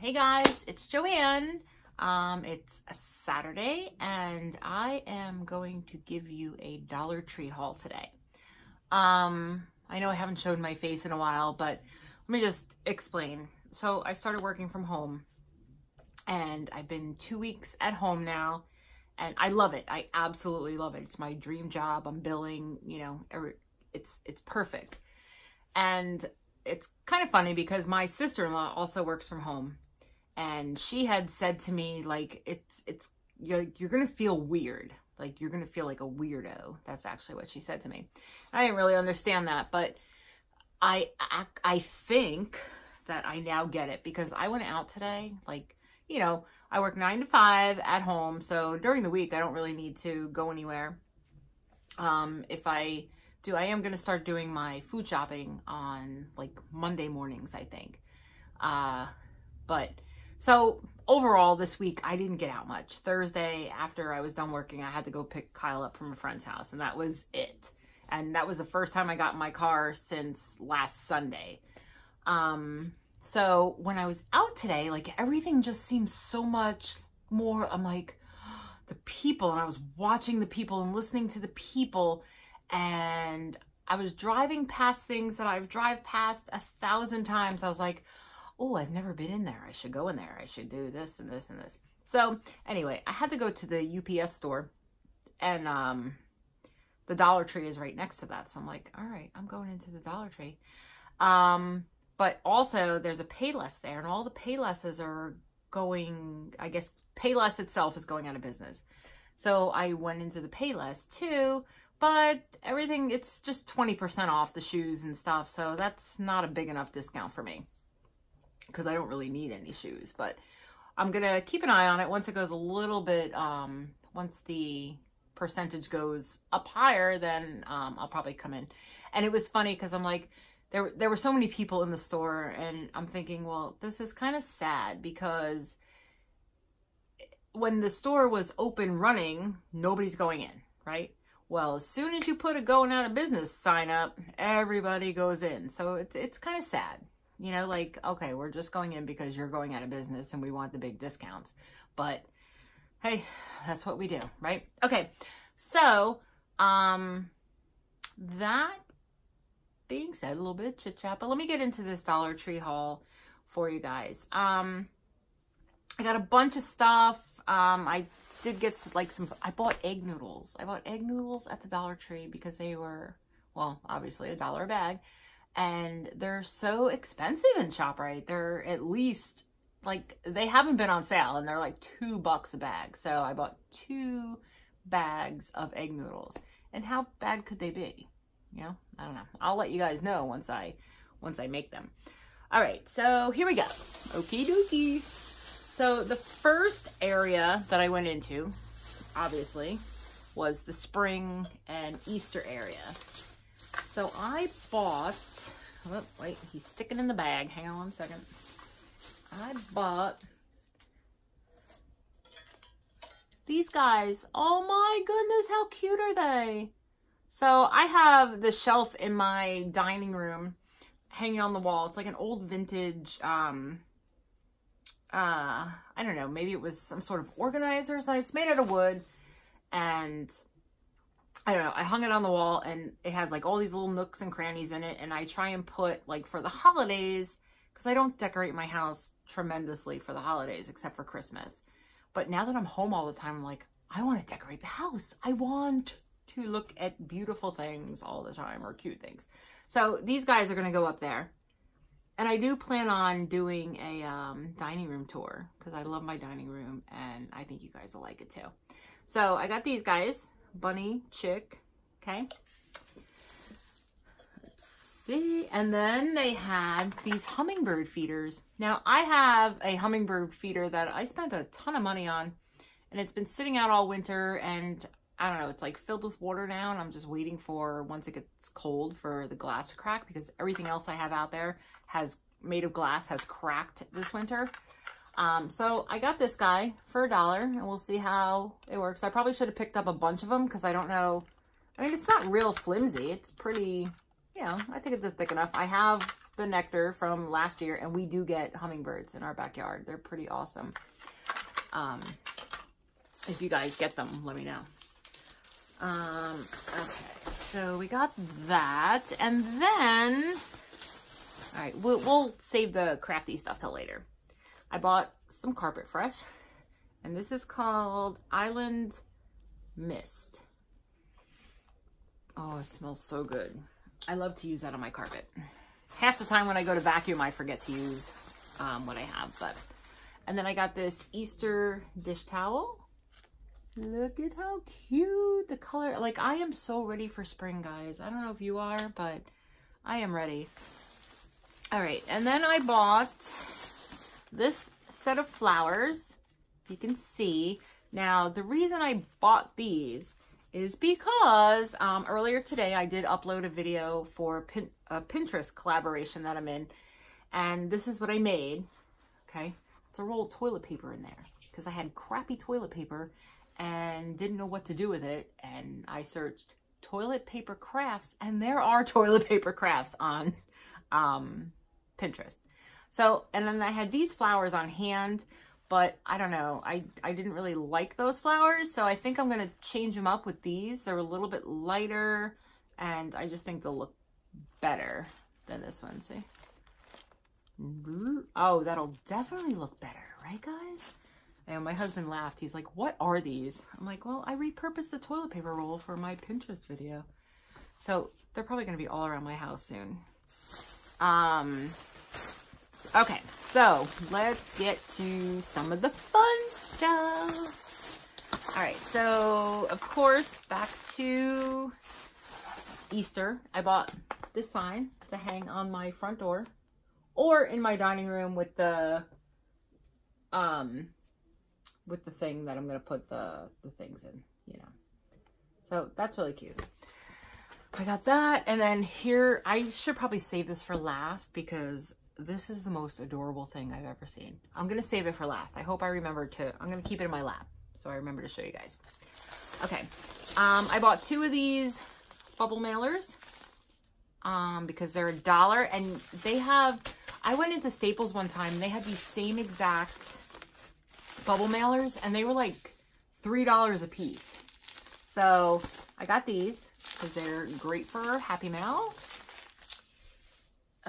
Hey guys, it's Joanne. Um, it's a Saturday and I am going to give you a Dollar Tree haul today. Um, I know I haven't shown my face in a while, but let me just explain. So I started working from home and I've been two weeks at home now and I love it. I absolutely love it. It's my dream job. I'm billing, you know, it's, it's perfect. And it's kind of funny because my sister-in-law also works from home and she had said to me like it's it's you're, you're gonna feel weird like you're gonna feel like a weirdo that's actually what she said to me i didn't really understand that but i i, I think that i now get it because i went out today like you know i work nine to five at home so during the week i don't really need to go anywhere um if i do. I am to start doing my food shopping on like Monday mornings, I think. Uh, but so overall this week, I didn't get out much. Thursday, after I was done working, I had to go pick Kyle up from a friend's house and that was it. And that was the first time I got in my car since last Sunday. Um, so when I was out today, like everything just seems so much more, I'm like, the people, and I was watching the people and listening to the people and I was driving past things that I've drive past a thousand times. I was like, oh, I've never been in there. I should go in there. I should do this and this and this. So anyway, I had to go to the UPS store and um, the Dollar Tree is right next to that. So I'm like, all right, I'm going into the Dollar Tree. Um, but also there's a Payless there and all the Paylesses are going, I guess Payless itself is going out of business. So I went into the Payless too, but everything, it's just 20% off the shoes and stuff. So that's not a big enough discount for me because I don't really need any shoes. But I'm going to keep an eye on it once it goes a little bit, um, once the percentage goes up higher, then um, I'll probably come in. And it was funny because I'm like, there, there were so many people in the store and I'm thinking, well, this is kind of sad because when the store was open running, nobody's going in, right? Well, as soon as you put a going out of business sign up, everybody goes in. So it's, it's kind of sad. You know, like, okay, we're just going in because you're going out of business and we want the big discounts. But hey, that's what we do, right? Okay, so um, that being said, a little bit chit chat, but let me get into this Dollar Tree haul for you guys. Um, I got a bunch of stuff. Um, I did get like some, I bought egg noodles. I bought egg noodles at the Dollar Tree because they were, well, obviously a dollar a bag. And they're so expensive in ShopRite. They're at least like, they haven't been on sale and they're like two bucks a bag. So I bought two bags of egg noodles. And how bad could they be? You know, I don't know. I'll let you guys know once I, once I make them. All right, so here we go. Okie dokie. So the first area that I went into, obviously, was the spring and Easter area. So I bought, oh, wait, he's sticking in the bag. Hang on one second. I bought these guys. Oh my goodness, how cute are they? So I have the shelf in my dining room hanging on the wall. It's like an old vintage um, uh, I don't know, maybe it was some sort of organizer. So it's made out of wood and I don't know, I hung it on the wall and it has like all these little nooks and crannies in it. And I try and put like for the holidays, because I don't decorate my house tremendously for the holidays except for Christmas. But now that I'm home all the time, I'm like, I want to decorate the house. I want to look at beautiful things all the time or cute things. So these guys are going to go up there. And I do plan on doing a um, dining room tour because I love my dining room and I think you guys will like it too. So I got these guys, Bunny, Chick, okay? Let's see. And then they had these hummingbird feeders. Now I have a hummingbird feeder that I spent a ton of money on and it's been sitting out all winter and I don't know, it's like filled with water now and I'm just waiting for once it gets cold for the glass to crack because everything else I have out there has made of glass has cracked this winter. Um, so I got this guy for a dollar and we'll see how it works. I probably should have picked up a bunch of them because I don't know. I mean, it's not real flimsy. It's pretty, you know, I think it's thick enough. I have the nectar from last year and we do get hummingbirds in our backyard. They're pretty awesome. Um, if you guys get them, let me know. Um, okay, so we got that. And then, all right, we'll, we'll save the crafty stuff till later. I bought some Carpet Fresh, and this is called Island Mist. Oh, it smells so good. I love to use that on my carpet. Half the time when I go to vacuum, I forget to use um, what I have, but. And then I got this Easter dish towel. Look at how cute the color. Like, I am so ready for spring, guys. I don't know if you are, but I am ready. All right, and then I bought this set of flowers. You can see. Now, the reason I bought these is because um, earlier today I did upload a video for Pin a Pinterest collaboration that I'm in. And this is what I made. Okay. It's a roll of toilet paper in there because I had crappy toilet paper and didn't know what to do with it. And I searched toilet paper crafts and there are toilet paper crafts on um, Pinterest. So, and then I had these flowers on hand but I don't know. I, I didn't really like those flowers, so I think I'm going to change them up with these. They're a little bit lighter, and I just think they'll look better than this one, see? Oh, that'll definitely look better, right, guys? And my husband laughed. He's like, what are these? I'm like, well, I repurposed the toilet paper roll for my Pinterest video. So they're probably going to be all around my house soon. Um, okay. So let's get to some of the fun stuff. All right, so of course, back to Easter. I bought this sign to hang on my front door or in my dining room with the um with the thing that I'm gonna put the the things in, you know. So that's really cute. I got that, and then here I should probably save this for last because this is the most adorable thing I've ever seen. I'm to save it for last. I hope I remember to, I'm to keep it in my lap. So I remember to show you guys. Okay. Um, I bought two of these bubble mailers um, because they're a dollar and they have, I went into Staples one time and they had these same exact bubble mailers and they were like $3 a piece. So I got these because they're great for Happy Mail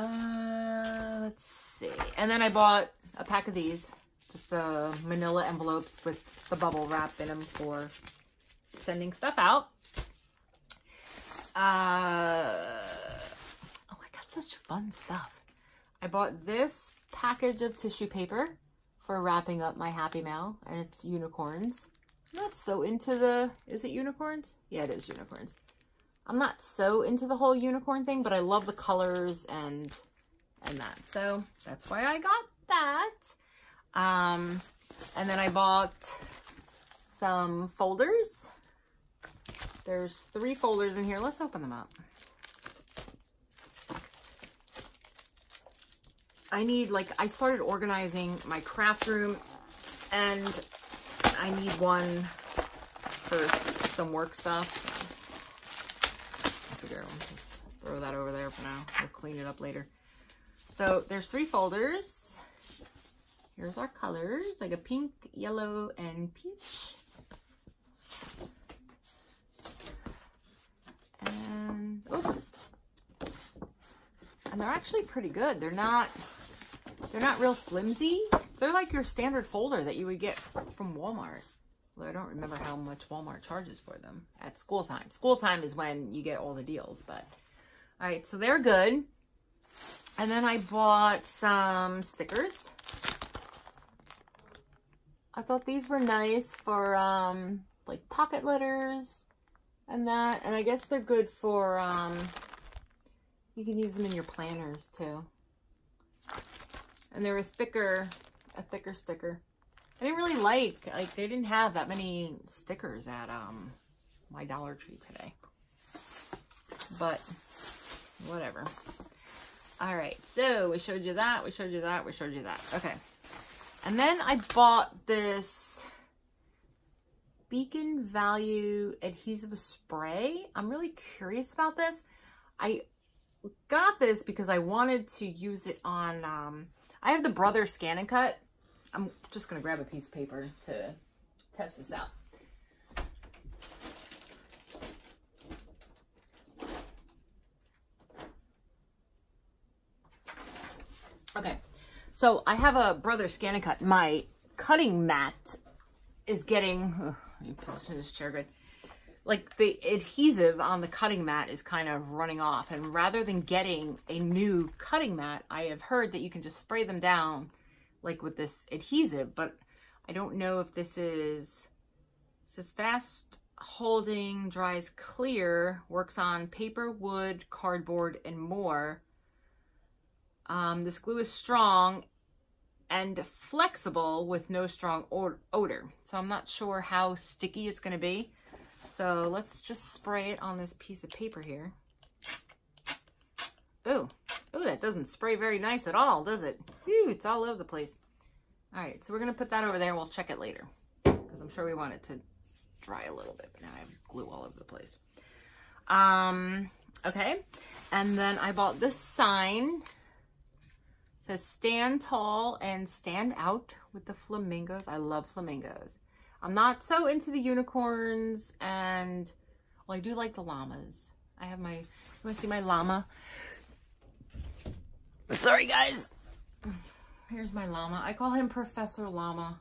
uh, let's see. And then I bought a pack of these. Just the manila envelopes with the bubble wrap in them for sending stuff out. Uh, oh, I got such fun stuff. I bought this package of tissue paper for wrapping up my Happy Mail, and it's unicorns. I'm not so into the, is it unicorns? Yeah, it is unicorns. I'm not so into the whole unicorn thing, but I love the colors and and that. So that's why I got that. Um, and then I bought some folders. There's three folders in here. Let's open them up. I need, like, I started organizing my craft room and I need one for some work stuff figure I'll just that over there for now. We'll clean it up later. So there's three folders. Here's our colors, like a pink, yellow, and peach. And, oh, and they're actually pretty good. They're not, they're not real flimsy. They're like your standard folder that you would get from Walmart. I don't remember how much Walmart charges for them at school time. School time is when you get all the deals, but all right, so they're good. And then I bought some stickers. I thought these were nice for um, like pocket letters and that. And I guess they're good for, um, you can use them in your planners too. And they're a thicker, a thicker sticker. I didn't really like, like they didn't have that many stickers at um my Dollar Tree today. But whatever. All right, so we showed you that, we showed you that, we showed you that. Okay. And then I bought this Beacon Value Adhesive Spray. I'm really curious about this. I got this because I wanted to use it on, um, I have the Brother Scan and Cut. I'm just going to grab a piece of paper to test this out. Okay, so I have a Brother Scan and Cut. My cutting mat is getting, let me position this chair good like the adhesive on the cutting mat is kind of running off. And rather than getting a new cutting mat, I have heard that you can just spray them down like with this adhesive, but I don't know if this is, this is fast holding, dries clear, works on paper, wood, cardboard, and more. Um, this glue is strong and flexible with no strong odor. So I'm not sure how sticky it's going to be. So let's just spray it on this piece of paper here. Ooh, ooh, that doesn't spray very nice at all, does it? Phew, it's all over the place. All right, so we're gonna put that over there and we'll check it later because I'm sure we want it to dry a little bit, but now I have glue all over the place. Um, okay, and then I bought this sign. Says stand tall and stand out with the flamingos. I love flamingos. I'm not so into the unicorns and, well, I do like the llamas. I have my, you want to see my llama? Sorry, guys. Here's my llama. I call him Professor Llama.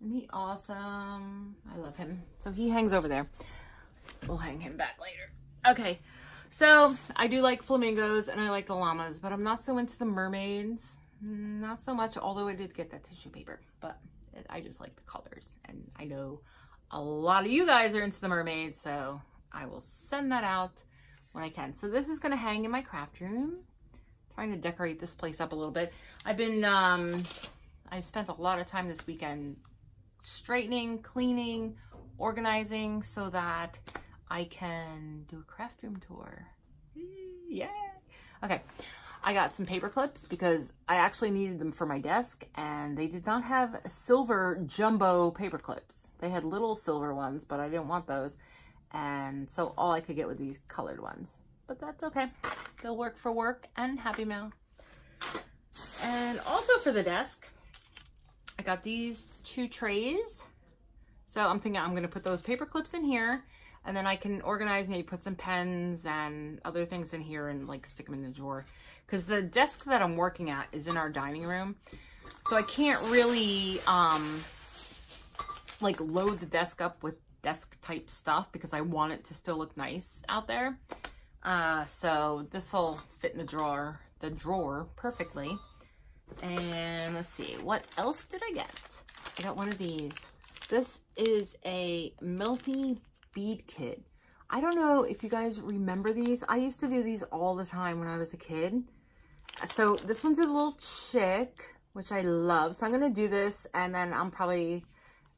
Isn't he awesome? I love him. So he hangs over there. We'll hang him back later. Okay, so I do like flamingos and I like the llamas, but I'm not so into the mermaids. Not so much, although I did get that tissue paper, but I just like the colors. And I know a lot of you guys are into the mermaids, so I will send that out when I can. So this is going to hang in my craft room. trying to decorate this place up a little bit. I've been, um, I've spent a lot of time this weekend straightening, cleaning, organizing so that I can do a craft room tour. Yeah. Okay. I got some paper clips because I actually needed them for my desk and they did not have silver jumbo paper clips. They had little silver ones, but I didn't want those. And so all I could get were these colored ones, but that's okay. They'll work for work and Happy Mail. And also for the desk, I got these two trays. So I'm thinking I'm gonna put those paper clips in here and then I can organize, maybe put some pens and other things in here and like stick them in the drawer because the desk that I'm working at is in our dining room. So I can't really um, like load the desk up with desk type stuff because I want it to still look nice out there. Uh, so this will fit in the drawer, the drawer perfectly. And let's see, what else did I get? I got one of these. This is a Melty bead kit. I don't know if you guys remember these. I used to do these all the time when I was a kid. So this one's a little chick, which I love. So I'm going to do this and then I'm probably...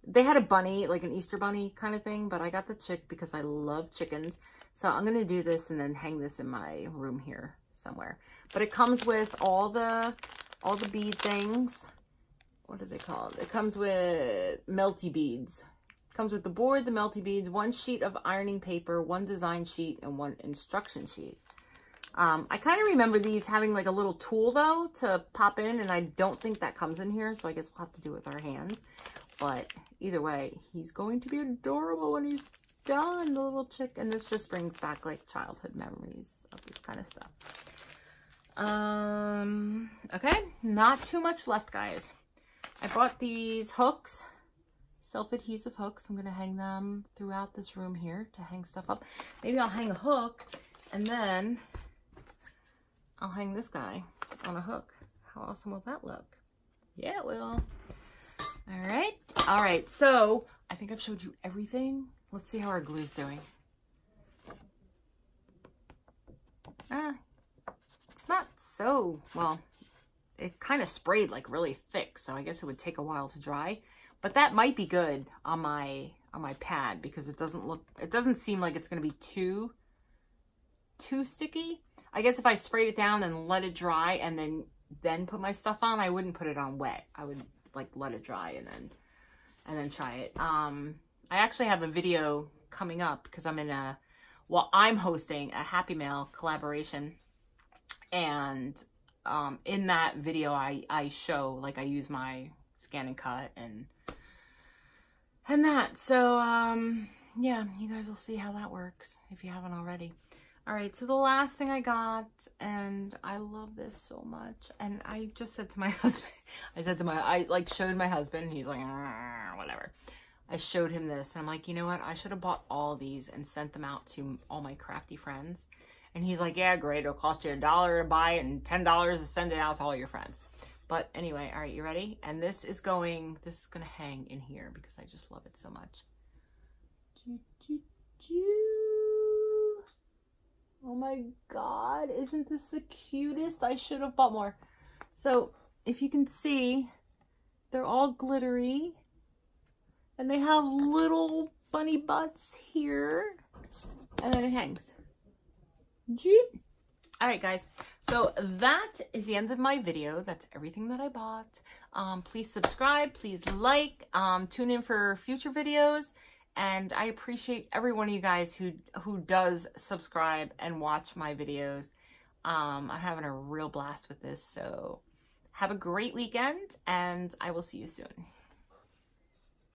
They had a bunny, like an Easter bunny kind of thing, but I got the chick because I love chickens. So I'm going to do this and then hang this in my room here somewhere. But it comes with all the all the bead things. What are they called? It comes with melty beads. Comes with the board, the melty beads, one sheet of ironing paper, one design sheet, and one instruction sheet. Um, I kind of remember these having like a little tool though to pop in and I don't think that comes in here. So I guess we'll have to do it with our hands. But either way, he's going to be adorable when he's done, the little chick. And this just brings back like childhood memories of this kind of stuff. Um, okay, not too much left, guys. I bought these hooks, self-adhesive hooks. I'm going to hang them throughout this room here to hang stuff up. Maybe I'll hang a hook and then I'll hang this guy on a hook. How awesome will that look? Yeah, it will. All right. All right. So I think I've showed you everything. Let's see how our glue's doing. Ah, it's not so, well, it kind of sprayed like really thick. So I guess it would take a while to dry, but that might be good on my, on my pad because it doesn't look, it doesn't seem like it's going to be too, too sticky. I guess if I sprayed it down and let it dry and then then put my stuff on, I wouldn't put it on wet. I would like let it dry and then and then try it. Um, I actually have a video coming up because I'm in a well, I'm hosting a Happy Mail collaboration. And um, in that video, I, I show, like, I use my scan and cut and and that. So, um, yeah, you guys will see how that works if you haven't already. All right, so the last thing I got, and I love this so much, and I just said to my husband, I said to my, I like showed my husband, and he's like, whatever. I showed him this, and I'm like, you know what? I should have bought all these and sent them out to all my crafty friends. And he's like, yeah, great. It'll cost you a dollar to buy it and $10 to send it out to all your friends. But anyway, all right, you ready? And this is going, this is going to hang in here because I just love it so much. Oh my god, isn't this the cutest? I should have bought more. So, if you can see, they're all glittery. And they have little bunny butts here. And then it hangs. Jeep. All right, guys. So that is the end of my video. That's everything that I bought. Um, please subscribe. Please like. Um, tune in for future videos. And I appreciate every one of you guys who, who does subscribe and watch my videos. Um, I'm having a real blast with this. So have a great weekend and I will see you soon.